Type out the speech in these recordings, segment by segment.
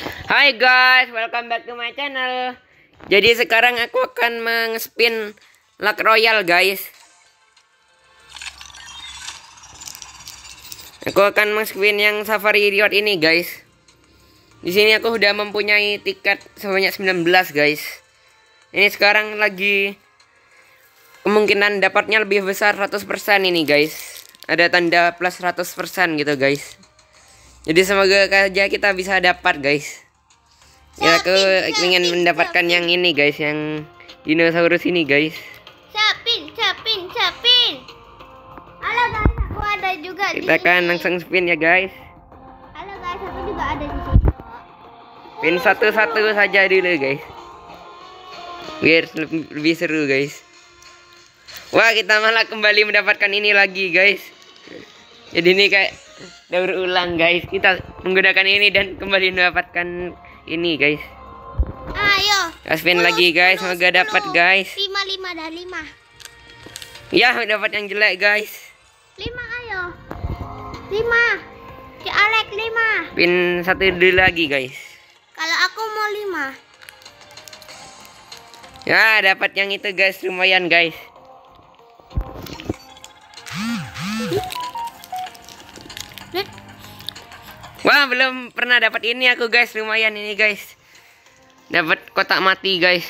Hai guys, welcome back to my channel. Jadi sekarang aku akan mengspin luck royal guys. Aku akan mengspin yang safari reward ini guys. Di sini aku sudah mempunyai tiket sebanyak 19 guys. Ini sekarang lagi kemungkinan dapatnya lebih besar 100% ini guys. Ada tanda plus 100% gitu guys. Jadi semoga aja kita bisa dapat guys. Ya aku ingin mendapatkan yang ini guys, yang dinosaurus ini guys. Capin, capin, capin. Halo guys, aku ada juga Kita di akan langsung spin ya guys. Halo guys, aku juga ada di sini. Spin satu-satu saja dulu guys. Biar lebih seru guys. Wah kita malah kembali mendapatkan ini lagi guys. Jadi ini kayak daur ulang guys. Kita menggunakan ini dan kembali mendapatkan ini guys. Ayo. Spin lagi guys. Semoga dapat guys. Lima, lima dah lima. Ya dapat yang jelek guys. Lima ayo. Lima. Cik Alek lima. Spin satu dulu lagi guys. Kalau aku mau lima. Ya dapat yang itu guys lumayan guys. Wah belum pernah dapat ini aku guys lumayan ini guys. Dapat kotak mati guys.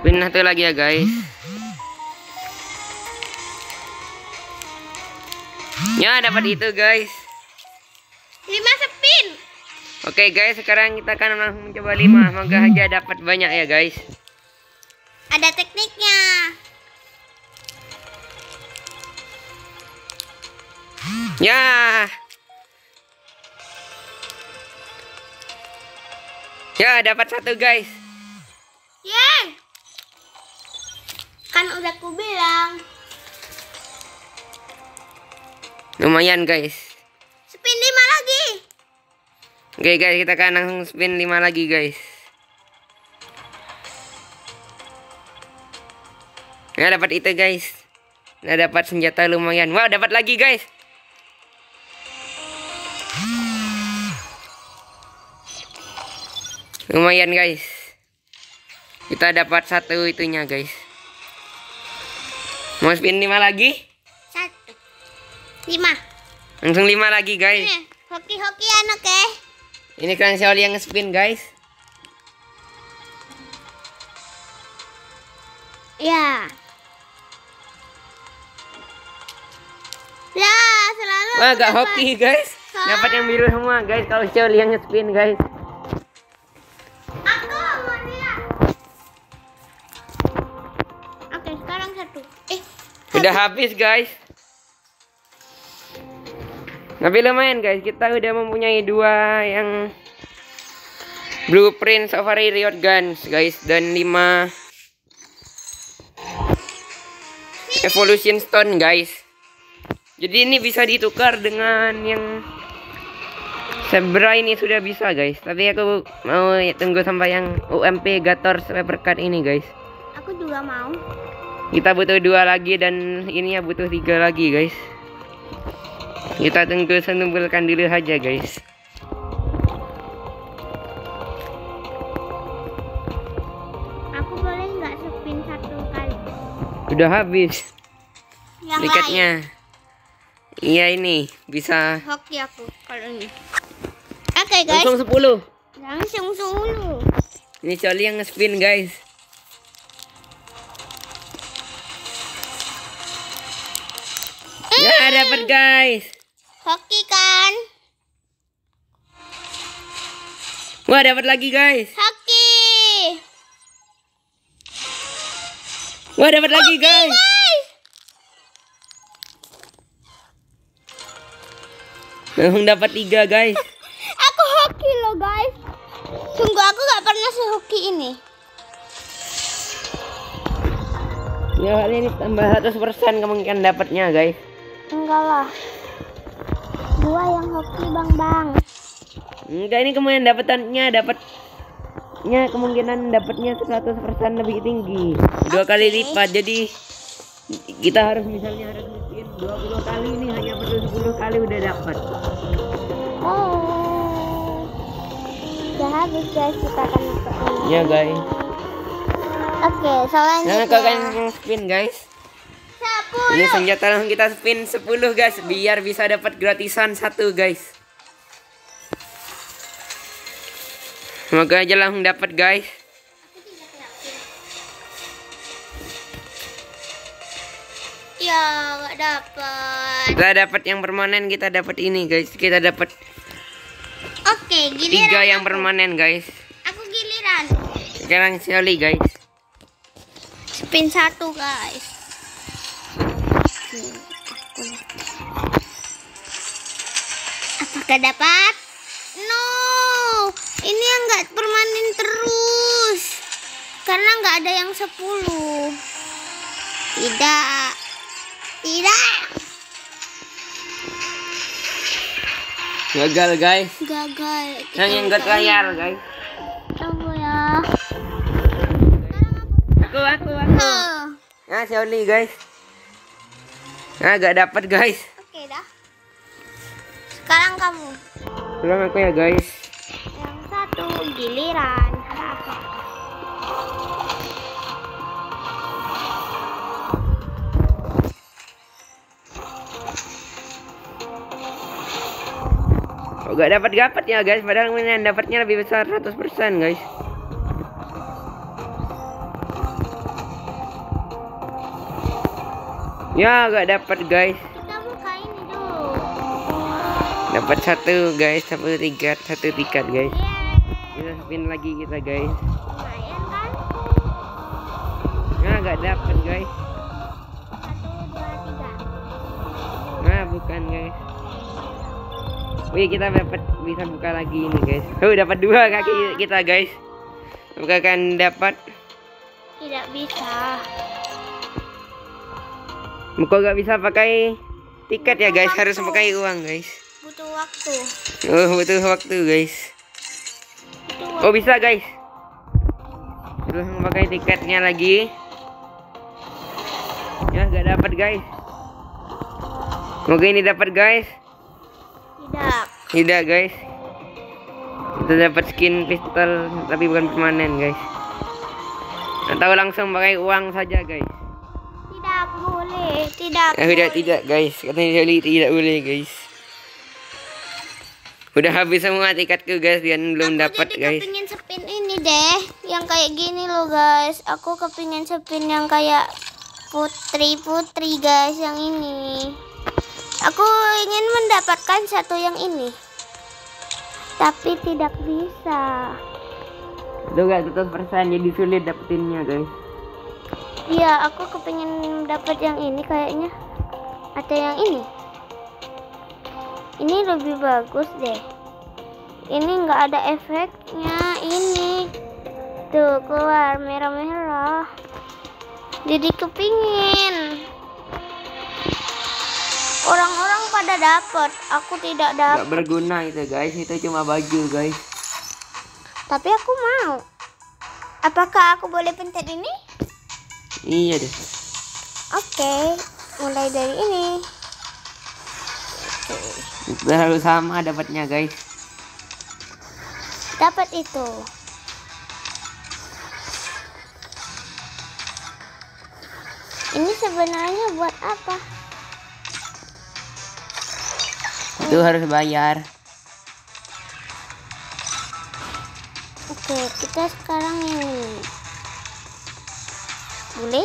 Spin satu lagi ya guys. Ya dapat itu guys. Lima spin. Oke guys sekarang kita akan langsung mencoba lima. Semoga aja dapat banyak ya guys. Ada tekniknya. Ya. Ya dapat satu guys. Yeay. Kan udah ku bilang. Lumayan guys. Spin lima lagi. Oke guys kita akan langsung spin 5 lagi guys. Nggak dapat itu guys. Nggak dapat senjata lumayan. Wah dapat lagi guys. Lumayan guys. Kita dapat satu itunya guys. Mau spin 5 lagi? Satu. Lima. Langsung 5 lagi guys. Hoki-hokian oke. Ini kan Shaoli yang spin guys. Ya. Ya, selalu. Wah aku gak dapat. hoki guys. Dapat yang biru semua guys. Kalau Shaoli yang spin guys. Udah habis guys. Tapi lumayan guys, kita udah mempunyai dua yang blueprint Safari Riot Guns guys dan lima Evolution Stone guys. Jadi ini bisa ditukar dengan yang Zebra ini sudah bisa guys. Tapi aku mau tunggu sampai yang UMP Gator Supercard ini guys. aku juga mau. Kita butuh dua lagi dan ini ya butuh tiga lagi guys. Kita tunggu senumbulkan dulu saja guys. Aku boleh nggak spin satu kali? Udah habis Yang tiketnya. Iya ini bisa Hoki aku kalau ini. Oke guys, langsung 10. langsung dulu. Ini Charlie yang nge-spin guys. Ya dapat guys. Hoki kan? Wah dapat lagi guys. Hoki. Wah dapat lagi guys. Guys, Langsung dapat tiga guys. aku hoki loh guys. Sungguh aku nggak pernah sehoki ini. Ya kali ini tambah 100% kemungkinan dapatnya guys. Enggak lah. Dua yang hoki bang bang. Enggak ini kemungkinan dapatannya dapatnya kemungkinan dapatnya 100% lebih tinggi. Dua kali lipat. Jadi kita harus misalnya harus miskin 20 kali ini hanya perlu 10 kali udah dapat. Oh. habis guys kita akan. Ya guys. Oke, Jangan selanjutnya. kau akan spin guys. Sepuluh. Ini senjata langsung kita spin 10 guys biar bisa dapat gratisan satu guys. Semoga aja langsung dapat guys. Ya, nggak dapat. Kita dapat yang permanen, kita dapat ini guys. Kita dapat Oke, giliran. tiga yang aku. permanen guys. Aku giliran. Sekarang Sally guys. Spin satu guys. Apakah dapat? No, ini yang nggak permanen terus. Karena nggak ada yang 10 Tidak, tidak. Gagal guys. Gagal. Kita Yang gak buka layar guys. Tunggu ya. Aku aku aku. Nah Sally guys. Nah gak dapat guys. Sekarang kamu. Pulang aku ya guys. Yang satu giliran. Oh, gak dapat dapat ya guys. Padahal yang dapatnya lebih besar 100% guys. Ya gak dapat guys. Dapat satu guys, satu tiket, satu tiket guys. Kita spin lagi kita guys. Nah gak dapat guys. Tiga. Nah bukan guys. Wih kita dapat bisa buka lagi ini guys. Oh dapat dua kaki kita guys. Bukakan dapat. Tidak bisa. Kok gak bisa pakai tiket ya guys? Harus pakai uang guys. Waktu. Oh butuh waktu guys. Oh bisa guys. Terus pakai tiketnya lagi. Ya gak dapat guys. Semoga ini dapat guys. Tidak. Tidak guys. Kita dapat skin pistol tapi bukan permanen guys. Atau langsung pakai uang saja guys. Tidak boleh. Tidak Eh, tidak boleh. tidak guys. Katanya tidak boleh guys. Udah habis semua tiketku guys. Dan belum Aku dapat guys. kepingin spin ini deh Yang kayak gini loh guys. Aku kepingin spin yang kayak Putri-putri guys Yang ini. Aku ingin mendapatkan satu yang ini. Tapi tidak bisa. Itu gak 100% jadi sulit dapetinnya guys. Iya aku kepingin dapat yang ini kayaknya. Atau yang ini Ini lebih bagus deh Ini nggak ada efeknya Ini Tuh keluar merah-merah Jadi kepingin Orang-orang pada dapat Aku tidak dapat berguna itu guys. Itu cuma baju guys. Tapi aku mau Apakah aku boleh pencet ini? Iya deh. Oke Mulai dari ini Kita harus sama dapatnya guys. dapat itu ini sebenarnya buat apa Itu harus bayar. oke kita sekarang ini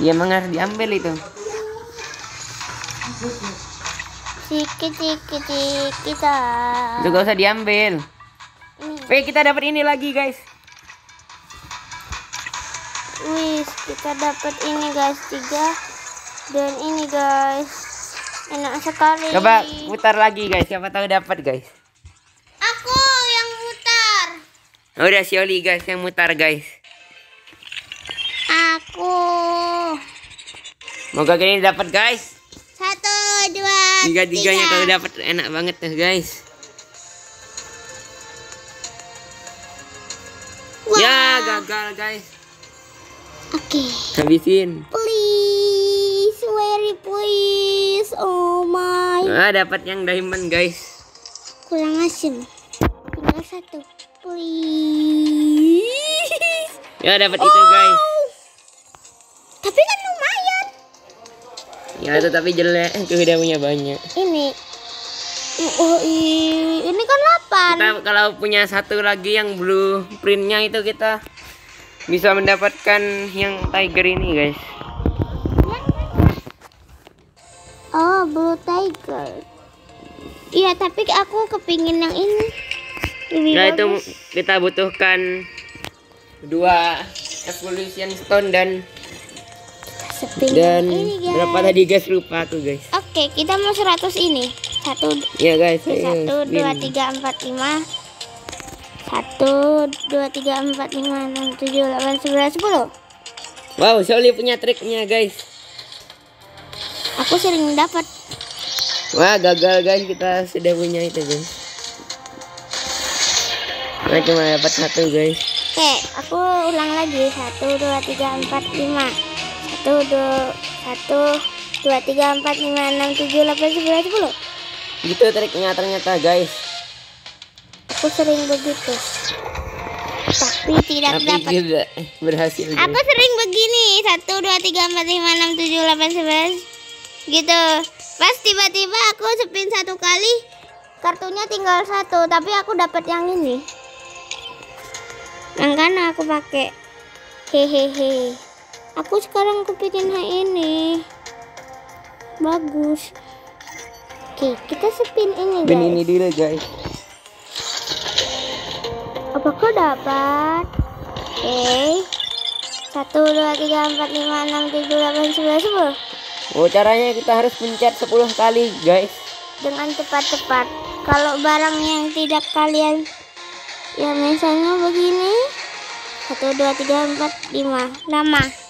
boleh emang harus diambil itu. Ciki ciki ciki kita Itu gak usah diambil. ini Wih kita dapat ini lagi guys. wis kita dapat ini guys tiga dan ini guys enak sekali Coba putar lagi guys. Siapa tahu dapat guys. aku yang mutar Udah si Oli guys yang mutar guys. aku Moga kali ini dapat guys. satu dua Tiga tiganya tiga. kalau dapat enak banget tuh guys. Wah. Ya gagal guys. Oke. Habisin. Please, very please. Oh my. Ah dapat yang diamond guys. Kurang asin. Tinggal satu. please. Ya dapat itu guys. Tapi kan lumayan. Ya tetapi jelek. Itu udah punya banyak. Ini. Oh, ini kan 8. Kita kalau punya satu lagi yang blue printnya itu kita bisa mendapatkan yang tiger ini guys. Oh, blue tiger. Iya, tapi aku kepingin yang ini. Lebih Nah itu kita butuhkan dua evolution stone dan Dan ini, guys. berapa tadi guys lupa aku guys. Oke, kita mau 100 ini. Satu, Ya guys. satu, dua, tiga, empat, lima. Satu, dua, tiga, empat, lima, enam, tujuh, delapan, sembilan, sepuluh. Wow, Soli punya triknya guys. Aku sering dapat. Wah gagal guys kita sudah punya itu guys. Nah cuma dapat satu guys. Oke, aku ulang lagi. Satu, dua, tiga, empat, lima. Satu, dua, satu, dua, tiga, empat, lima, enam, tujuh, delapan, sembilan, sepuluh. Gitu triknya ternyata guys. Aku sering begitu. Tapi tidak Tapi dapat. tidak berhasil Aku guys. sering begini. Satu, dua, tiga, empat, lima, enam, tujuh, delapan, sembilan. Gitu. Pas tiba-tiba aku spin satu kali, kartunya tinggal satu. Tapi aku dapat yang ini. Makanya aku pakai. Hehehe. Aku sekarang kepingin yang ini. Bagus. Oke, kita spin ini guys. ini dulu guys. Apakah dapat? Oke. Satu, dua, tiga, empat, lima, enam, tujuh, delapan, sembilan, sepuluh. Oh caranya kita harus pencet 10 kali guys. Dengan cepat-cepat. Kalau barang yang tidak kalian, ya misalnya begini. Satu, dua, tiga, empat, lima. Lama.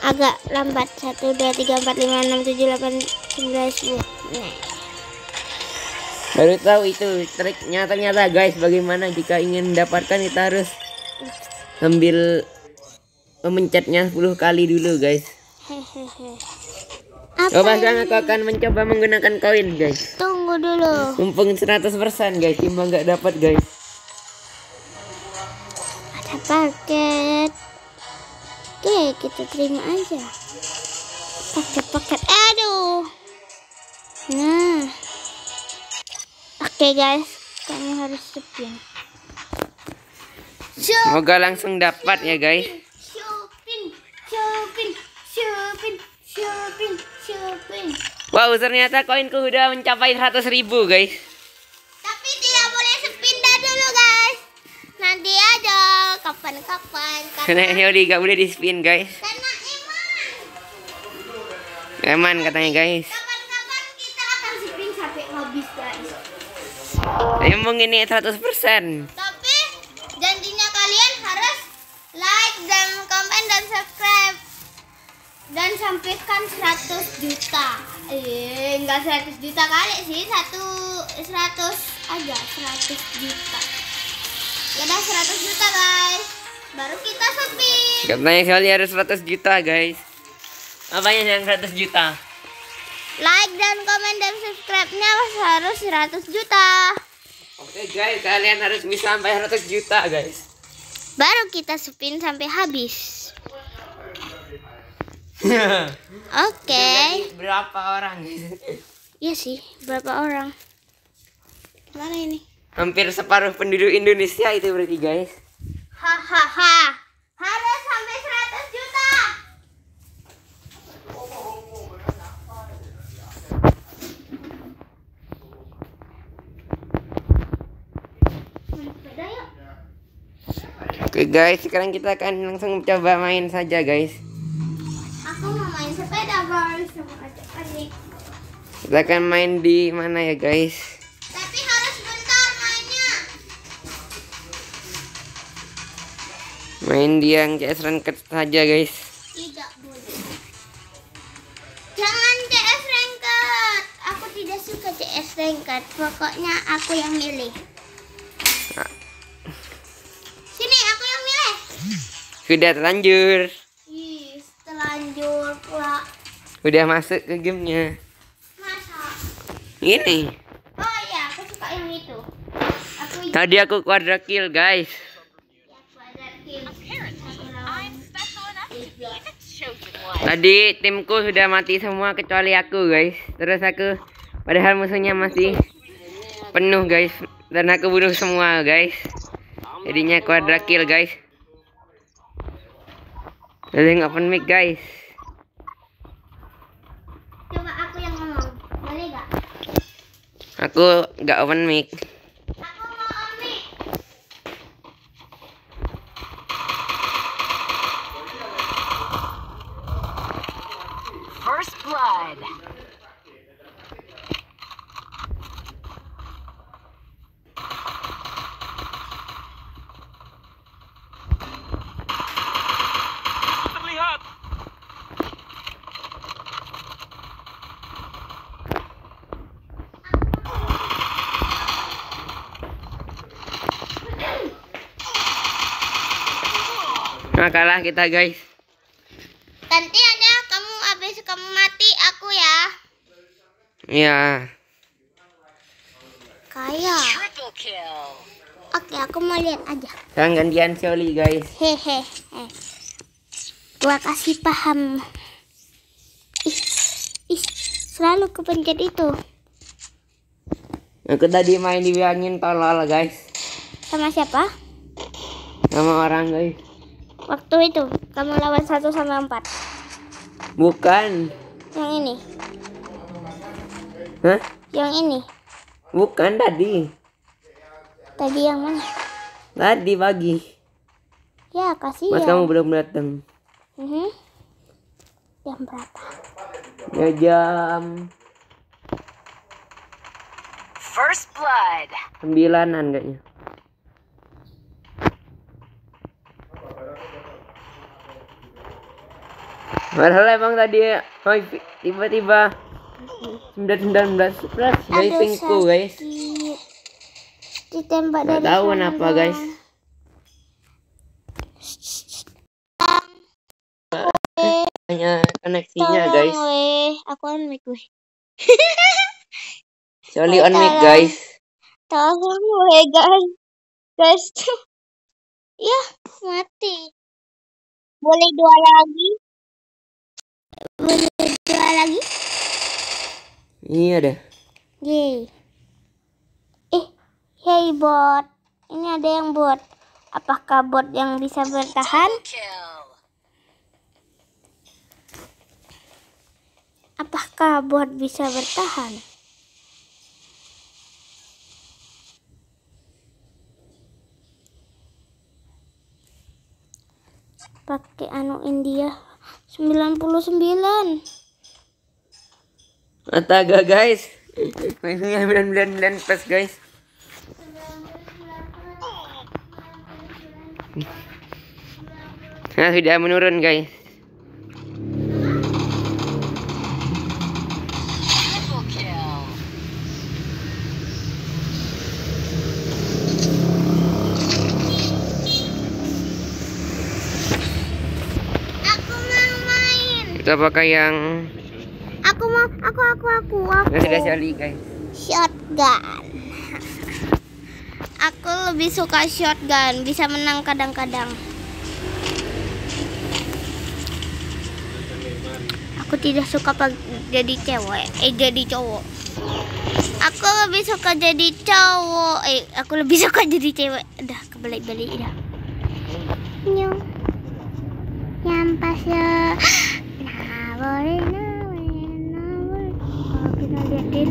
Agak lambat. Satu, dua, tiga, empat, lima, enam, tujuh, delapan, sembilan, sepuluh. Nah. Baru tahu itu triknya ternyata guys. Bagaimana jika ingin mendapatkan kita harus ambil memencetnya 10 kali dulu guys. Hehehe. Coba Apa? sekarang aku akan mencoba menggunakan koin guys. Tunggu dulu. Mumpung 100% guys, cuma nggak dapat guys. ada paket oke kita terima aja. Paket-paket aduh. Nah. Oke guys. Kamu harus spin Semoga langsung dapat ya guys. shopping shopping shopping shopping shopping. Wow, ternyata koinku udah mencapai 100 ribu guys. Kapan-kapan Karena Yodi gak boleh di spin guys. karena emang Aman katanya guys. kapan-kapan kita akan spin sampai habis guys Emang ini 100%. Tapi janjinya kalian harus like dan komen dan subscribe dan sampaikan 100 juta. Eh, enggak 100 juta kali sih, satu 100 aja 100 juta. Ya udah 100 juta guys. Baru kita spin. Katanya kali harus 100 juta guys. Apanya yang 100 juta? Like dan komen dan subscribe-nya harus 100 juta. Oke guys, kalian harus bisa sampai 100 juta guys. Baru kita spin sampai habis. Oke. Jadi berapa orang? Iya sih, berapa orang? Mana ini? Hampir separuh penduduk Indonesia itu berarti guys. Hahaha. Harus sampai 100 juta. Oke guys, sekarang kita akan langsung coba main saja guys. Aku mau main sepeda guys sama. Kita akan main di mana ya guys? Main di yang CS Ranked saja guys. Tidak boleh. Jangan CS Ranked. Aku tidak suka CS Ranked. Pokoknya aku yang milih. Sini aku yang milih. Sudah terlanjur. Ih, telanjur pula. Udah masuk ke gamenya. Masa? Ini. Oh iya, aku suka yang itu. Aku Tadi aku quadra kill, guys. Tadi timku sudah mati semua kecuali aku, guys. Terus aku padahal musuhnya masih penuh, guys. Dan aku bunuh semua, guys. Jadinya quadra kill, guys. Jadi open mic, guys. Coba aku yang ngomong. Boleh gak? Aku nggak open mic. Aku mau Omi. First blood. Terlihat. Nah, kalah kita, guys. Nanti ada kamu habis kamu mati aku ya. Ya. Kayak. Triple kill. Oke, aku mau lihat aja. Sekarang gantian Soli, guys. Hehe. Gua kasih paham. Ih, ih, selalu kepencet itu. Aku tadi main dibilangin tolol, guys. Sama siapa? Sama orang, guys. Waktu itu kamu lawan satu sama empat. Bukan. Yang ini, Hah? yang ini. Bukan tadi. Tadi yang mana? Tadi pagi. Ya, kasih Mas ya. kamu belum datang. Mhm. Jam berapa? Ya jam First blood. sembilanan kayaknya. Padahal emang tadi oh, tiba-tiba 919 plus wipingku guys. Ditembak Nggak dari tahu sana kenapa guys. Hanya koneksinya Tolong, guys. weh. Aku on mic, weh. Soli Weh, on mic guys. Tolong, weh, guys. Guys. ya, mati. Boleh dua lagi? Dua lagi? Iya dah. Yeay. Eh, hey bot. Ini ada yang bot. Apakah bot yang bisa bertahan? Apakah bot bisa bertahan? Pakai anu India 99. Astaga guys. Mainnya 99 plus guys. Nah, sudah menurun guys. Triple kill. Aku mau Kita pakai yang Aku mau aku aku aku aku. yang sudah Soli guys. Shotgun. Aku lebih suka shotgun, bisa menang kadang-kadang. Aku tidak suka jadi cewek, eh jadi cowok. Aku lebih suka jadi cowok, eh aku lebih suka jadi cewek. Udah kebalik-balik dah. Nyong. Nyampas ya. Boleh. Kalau kita liatin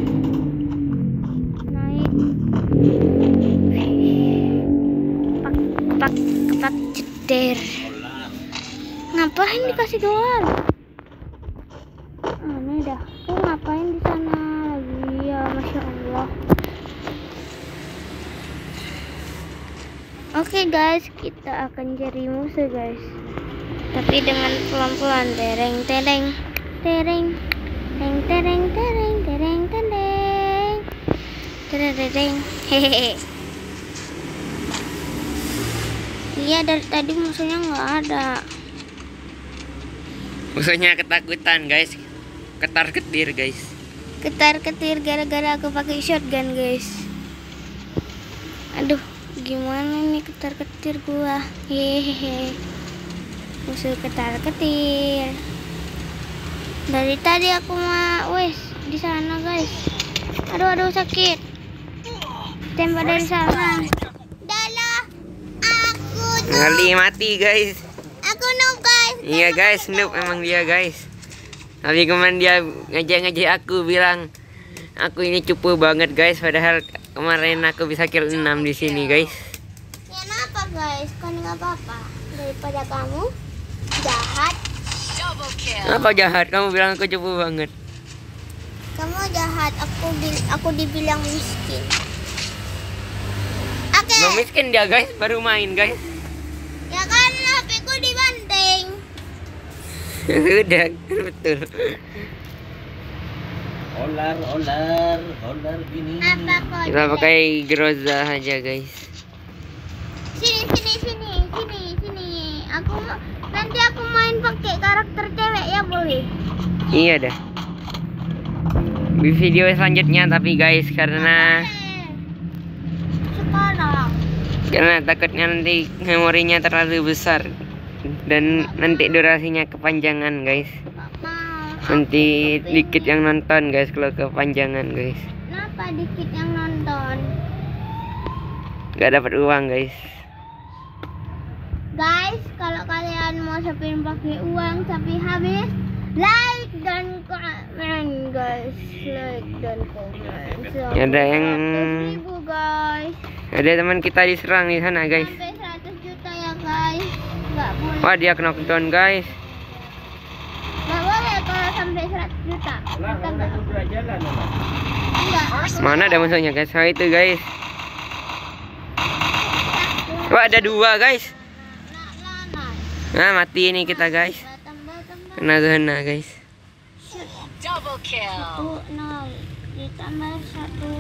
naik kepak kepak kepak ceder ngapain dikasih doang aneh dah. Aku ngapain di sana lagi? Ya masya allah. Oke guys. Kita akan cari musuh guys tapi dengan pelan-pelan tereng tereng tereng tereng tereng tereng tereng tereng tereng tereng hehehe iya dari tadi musuhnya nggak ada Musuhnya ketakutan guys. Ketar ketir guys. ketar ketir gara-gara aku pakai shotgun guys Aduh, gimana nih ketar-ketir gua? Hehehe. Musuh ketar-ketir. Dari tadi aku mah wes di sana, guys. Aduh, aduh sakit. Tembak dari sana. Dalah. Aku Kali mati guys. Aku noob, guys. Iya guys, noob emang dia guys. Tapi kemarin dia ngajak-ngajak aku bilang aku ini cupu banget guys. Padahal kemarin aku bisa kill 6 di sini guys. Ya kenapa, guys? Kan nggak apa-apa. Daripada kamu jahat, Double kill. Apa jahat? Kamu bilang aku cupu banget. kamu jahat. Aku bil aku dibilang miskin. Oke. Belum miskin dia guys, baru main guys. Ya kan HP ku dibanting. Udah, betul. Olar, olar, olar gini. Apa kok? Kita pakai Groza aja guys. Sini sini sini sini sini. Aku mau- nanti aku main pakai karakter cewek ya boleh? Iya dah. Di video selanjutnya tapi guys karena Sekarang. karena takutnya nanti memorinya terlalu besar dan nanti durasinya kepanjangan guys. Nanti dikit yang nonton guys kalau kepanjangan guys. Kenapa dikit yang nonton? Gak dapat uang guys. Guys, kalau kalian mau spin pakai uang tapi habis, like dan komen guys, like dan komen. So, Ada yang 100 ribu guys, ada teman kita diserang di sana guys. sampai 100 juta ya guys. Nggak boleh, Wah dia knockdown guys. nggak boleh kalau sampai 100 juta. Jalan, enggak. aku Mana ada musuhnya guys? Oh itu guys. Wah ada dua guys. Nah mati ini kita guys. Kena zona guys. Double kill. satu nol ditambah satu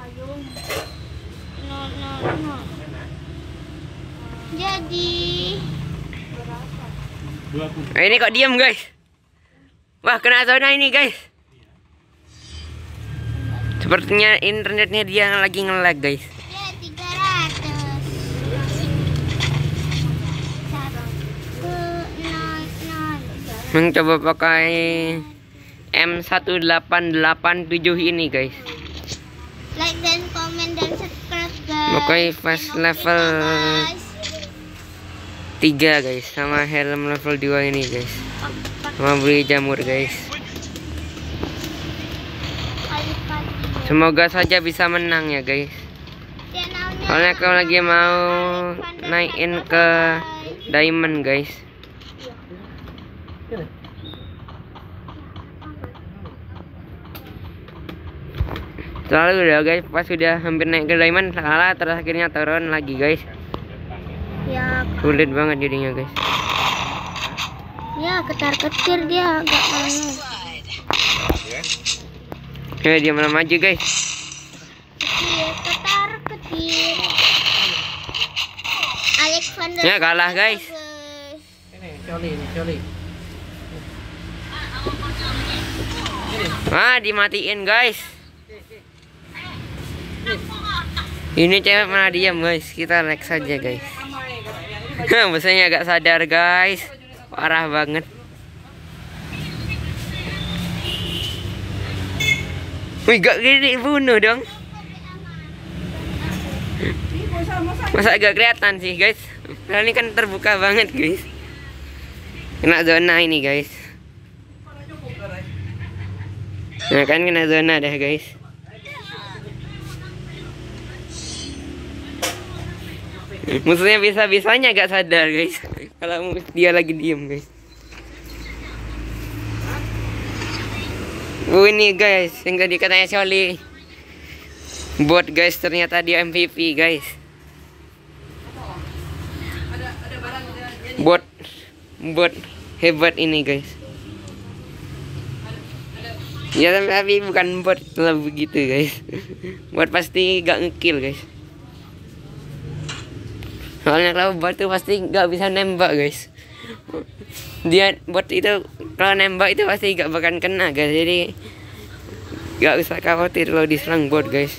payung nol nol nol. Jadi Eh, ini kok diam guys? Wah kena zona ini guys. Sepertinya internetnya dia lagi nge-lag guys. ya tiga ratus. Satu nol nol. Mencoba pakai M1887 ini guys. Like dan komen dan subscribe guys. Pakai fast level Guys. 3 guys sama helm level 2 ini guys. Sama beli jamur guys. Semoga saja bisa menang ya guys. Soalnya kalau lagi mau naikin ke diamond guys. Selalu udah guys, pas sudah hampir naik ke diamond kalah terus akhirnya turun lagi guys. Ya, Sulit banget jadinya guys. ya ketar ketir dia agak anu. Ya dia malah maju guys. Ketir, ketar ketir. Alexander. Ya, kalah, guys. Ini, coli, ini, coli. Ah dimatiin guys. Ini cewek malah diam guys. Kita like saja guys. Maksudnya agak sadar guys. Parah banget. Wih gak gini bunuh dong. Masa agak kelihatan sih guys. Padahal ini kan terbuka banget guys. Kena zona ini guys. Nah kan kena zona dah guys. Musuhnya bisa-bisanya gak sadar guys. Kalau dia lagi diem guys. Oh ini guys, yang tadi katanya Soli. Bot guys, ternyata dia MVP guys. Bot, bot hebat ini guys. Ya tapi bukan bot lah begitu guys. Bot pasti gak ngekill guys. Soalnya kalau bot tuh pasti gak bisa nembak guys. Dia bot itu kalau nembak itu pasti gak bakal kena guys. Jadi gak usah khawatir kalau diserang bot guys.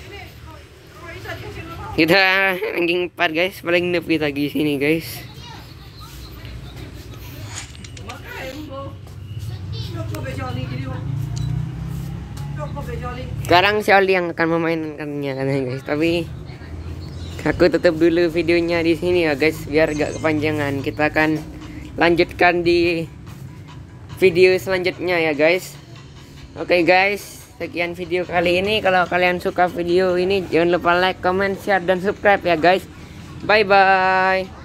Kita ranking 4 guys, paling noob kita di sini guys. Sekarang si Oli yang akan memainkannya katanya guys, tapi aku tutup dulu videonya di sini ya guys, biar gak kepanjangan. Kita akan lanjutkan di video selanjutnya ya guys. Oke guys, sekian video kali ini. Kalau kalian suka video ini, jangan lupa like, comment, share, dan subscribe ya guys. Bye bye.